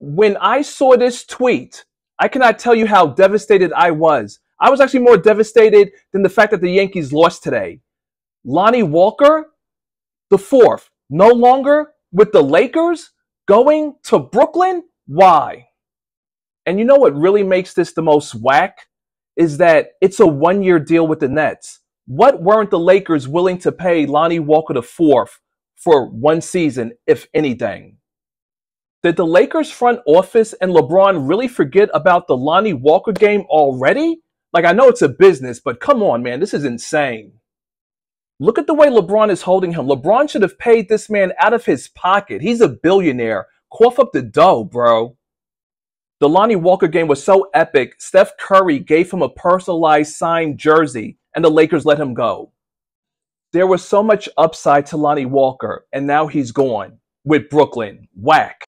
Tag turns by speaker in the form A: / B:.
A: when I saw this tweet, I cannot tell you how devastated I was. I was actually more devastated than the fact that the Yankees lost today. Lonnie Walker, the fourth, no longer with the Lakers, going to Brooklyn? Why? And you know what really makes this the most whack? Is that it's a one year deal with the Nets. What weren't the Lakers willing to pay Lonnie Walker the fourth for one season, if anything? Did the Lakers front office and LeBron really forget about the Lonnie Walker game already? Like, I know it's a business, but come on, man, this is insane. Look at the way LeBron is holding him. LeBron should have paid this man out of his pocket. He's a billionaire. Cough up the dough, bro. The Lonnie Walker game was so epic, Steph Curry gave him a personalized signed jersey, and the Lakers let him go. There was so much upside to Lonnie Walker, and now he's gone with Brooklyn. Whack.